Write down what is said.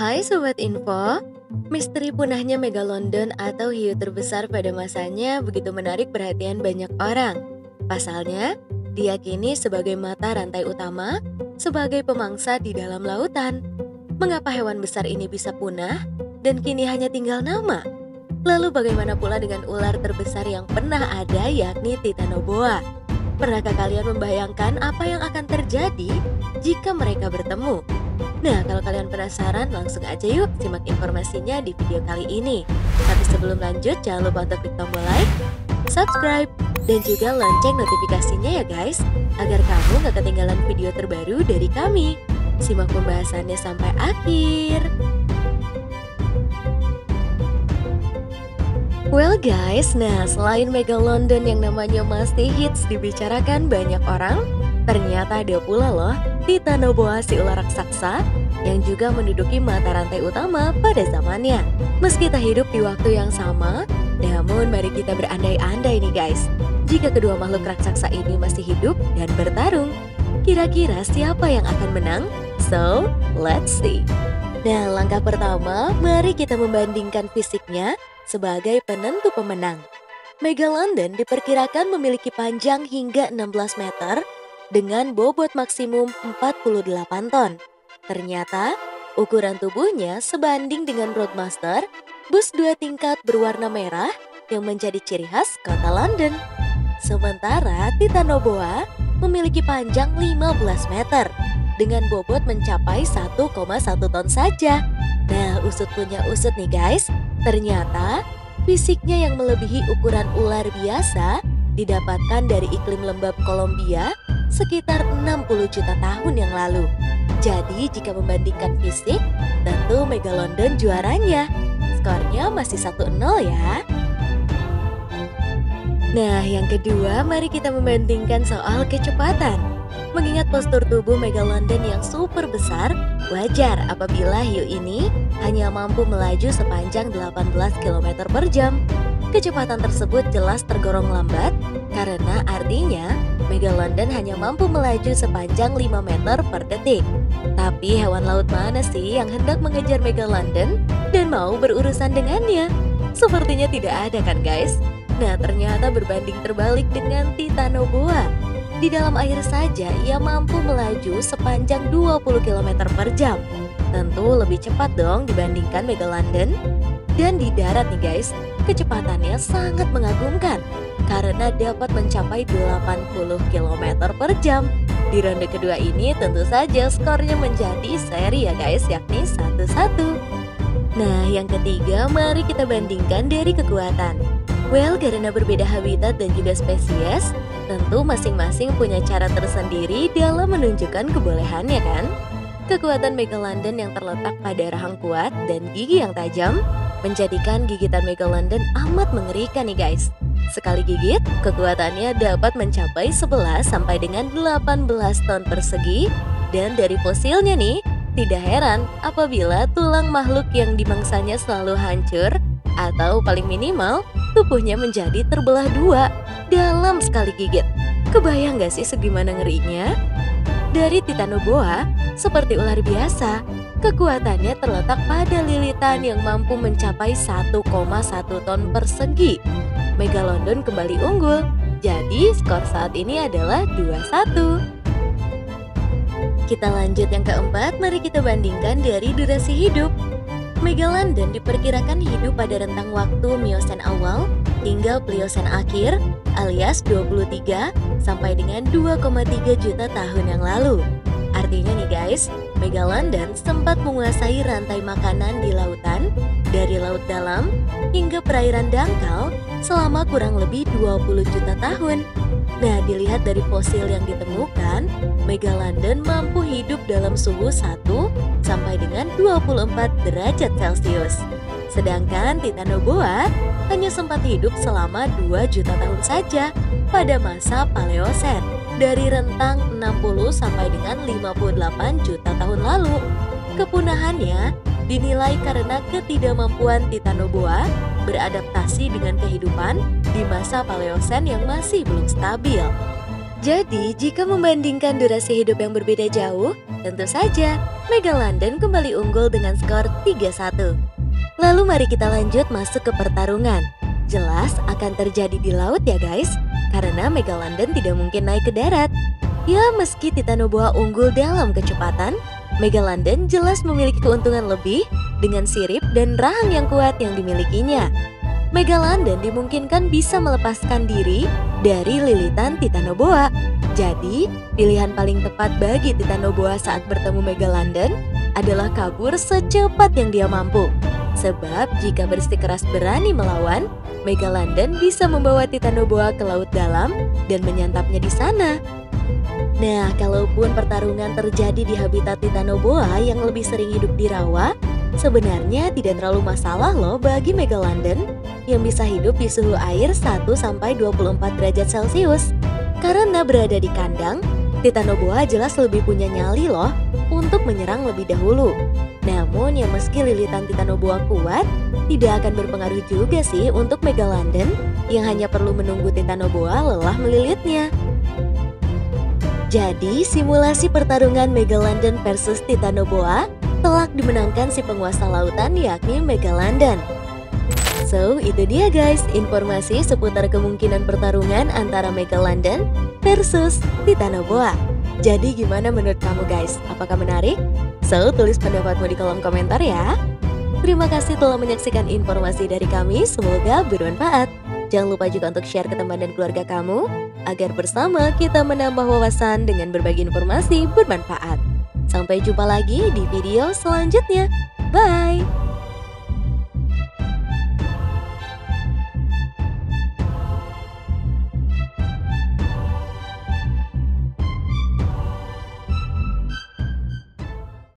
Hai Sobat Info, misteri punahnya Megalodon atau hiu terbesar pada masanya begitu menarik perhatian banyak orang. Pasalnya, diyakini sebagai mata rantai utama, sebagai pemangsa di dalam lautan. Mengapa hewan besar ini bisa punah dan kini hanya tinggal nama? Lalu bagaimana pula dengan ular terbesar yang pernah ada yakni Titanoboa? Pernahkah kalian membayangkan apa yang akan terjadi jika mereka bertemu? Nah, kalau kalian penasaran, langsung aja yuk simak informasinya di video kali ini. Tapi sebelum lanjut, jangan lupa untuk klik tombol like, subscribe, dan juga lonceng notifikasinya ya guys, agar kamu gak ketinggalan video terbaru dari kami. Simak pembahasannya sampai akhir. Well guys, nah selain Megalodon yang namanya masih hits dibicarakan banyak orang, ternyata ada pula loh Titanoboa si ular raksasa yang juga menduduki mata rantai utama pada zamannya. Meski tak hidup di waktu yang sama, namun mari kita berandai-andai nih guys. Jika kedua makhluk raksasa ini masih hidup dan bertarung, kira-kira siapa yang akan menang? So, let's see. Nah, langkah pertama, mari kita membandingkan fisiknya sebagai penentu pemenang. Megalodon diperkirakan memiliki panjang hingga 16 meter dengan bobot maksimum 48 ton. Ternyata, ukuran tubuhnya sebanding dengan Roadmaster, bus dua tingkat berwarna merah yang menjadi ciri khas kota London. Sementara Titanoboa memiliki panjang 15 meter dengan bobot mencapai 1,1 ton saja. Nah, usut punya usut nih guys, Ternyata, fisiknya yang melebihi ukuran ular biasa didapatkan dari iklim lembab Kolombia sekitar 60 juta tahun yang lalu. Jadi jika membandingkan fisik, tentu Megalodon juaranya. Skornya masih 1-0 ya. Nah, yang kedua, mari kita membandingkan soal kecepatan. Mengingat postur tubuh Megalodon yang super besar, wajar apabila hiu ini hanya mampu melaju sepanjang 18 km per jam. Kecepatan tersebut jelas tergolong lambat karena artinya Megalodon hanya mampu melaju sepanjang 5 meter per detik. Tapi hewan laut mana sih yang hendak mengejar Megalodon dan mau berurusan dengannya? Sepertinya tidak ada kan guys? Nah ternyata berbanding terbalik dengan Titanoboa di dalam air saja ia mampu melaju sepanjang 20 km per jam. Tentu lebih cepat dong dibandingkan Megalodon. Dan di darat nih guys, kecepatannya sangat mengagumkan karena dapat mencapai 80 km per jam. Di ronde kedua ini tentu saja skornya menjadi seri ya guys, yakni 1-1. Nah, yang ketiga mari kita bandingkan dari kekuatan. Well, karena berbeda habitat dan juga spesies, tentu masing-masing punya cara tersendiri dalam menunjukkan kebolehannya kan? Kekuatan Megalodon yang terletak pada rahang kuat dan gigi yang tajam menjadikan gigitan Megalodon amat mengerikan nih guys. Sekali gigit, kekuatannya dapat mencapai 11 sampai dengan 18 ton persegi dan dari fosilnya nih, tidak heran apabila tulang makhluk yang dimangsanya selalu hancur atau paling minimal tubuhnya menjadi terbelah dua dalam sekali gigit. Kebayang gak sih segimana ngerinya? Dari Titanoboa, seperti ular biasa, kekuatannya terletak pada lilitan yang mampu mencapai 1,1 ton persegi. Megalodon kembali unggul, jadi skor saat ini adalah 2-1. Kita lanjut yang keempat, mari kita bandingkan dari durasi hidup. Megalodon diperkirakan hidup pada rentang waktu Miosen awal hingga Pliosen akhir alias 23 sampai dengan 2,3 juta tahun yang lalu. Artinya nih guys, Megalodon sempat menguasai rantai makanan di lautan dari laut dalam hingga perairan dangkal selama kurang lebih 20 juta tahun. Nah, dilihat dari fosil yang ditemukan, Megalodon mampu hidup dalam suhu 1 sampai dengan 24 derajat Celcius. Sedangkan Titanoboa hanya sempat hidup selama 2 juta tahun saja pada masa Paleosen dari rentang 60 sampai dengan 58 juta tahun lalu. Kepunahannya dinilai karena ketidakmampuan Titanoboa beradaptasi dengan kehidupan di masa Paleosen yang masih belum stabil. Jadi, jika membandingkan durasi hidup yang berbeda jauh, tentu saja Mega London kembali unggul dengan skor 3-1. Lalu mari kita lanjut masuk ke pertarungan. Jelas akan terjadi di laut ya guys, karena Mega London tidak mungkin naik ke darat. Ya meski Titanoboa unggul dalam kecepatan, Mega London jelas memiliki keuntungan lebih dengan sirip dan rahang yang kuat yang dimilikinya. Mega London dimungkinkan bisa melepaskan diri dari lilitan Titanoboa jadi, pilihan paling tepat bagi Titanoboa saat bertemu Mega London adalah kabur secepat yang dia mampu. Sebab jika bersikeras berani melawan, Mega London bisa membawa Titanoboa ke laut dalam dan menyantapnya di sana. Nah, kalaupun pertarungan terjadi di habitat Titanoboa yang lebih sering hidup di rawa, sebenarnya tidak terlalu masalah loh bagi Mega London yang bisa hidup di suhu air 1-24 derajat Celcius. Karena berada di kandang, Titanoboa jelas lebih punya nyali loh untuk menyerang lebih dahulu. Namun yang meski lilitan Titanoboa kuat, tidak akan berpengaruh juga sih untuk Megalodon yang hanya perlu menunggu Titanoboa lelah melilitnya. Jadi, simulasi pertarungan Megalodon versus Titanoboa telak dimenangkan si penguasa lautan yakni Megalodon. So, itu dia guys, informasi seputar kemungkinan pertarungan antara Mega London versus Titanoboa. Jadi gimana menurut kamu guys? Apakah menarik? So, tulis pendapatmu di kolom komentar ya. Terima kasih telah menyaksikan informasi dari kami, semoga bermanfaat. Jangan lupa juga untuk share ke teman dan keluarga kamu, agar bersama kita menambah wawasan dengan berbagi informasi bermanfaat. Sampai jumpa lagi di video selanjutnya. Bye!